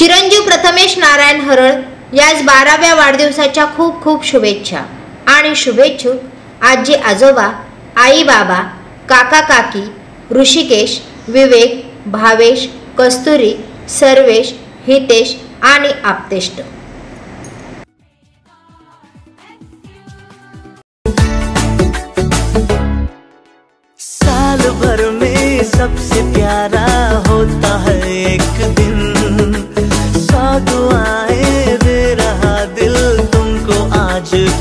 चिरंजीव प्रथमेश नारायण हरळ याच बाराव्या वाढदिवसाच्या खूप खूप शुभेच्छा. आणि शुभेच्छुक आजी आजोबा आई बाबा काका काकी ऋषिकेश विवेक भावेश कस्तुरी सर्वेश हितेश आणि आप्तेष्ट. साल भर में सबसे प्यारा होता है एक दिन।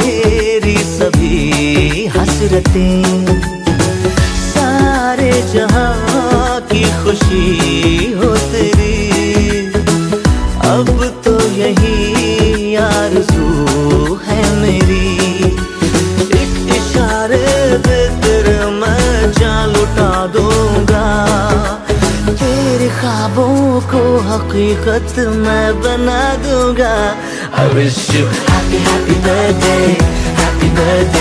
तेरी सभी हसरतें। सारे जहाँ की खुशी हो तेरी। अब तो यही आरज़ू है मेरी। एक इशारे पे तेरे मैं जान लुटा दूँगा। तेरे ख्वाबों को हकीकत मैं बना दूँगा। I wish you happy happy birthday happy birthday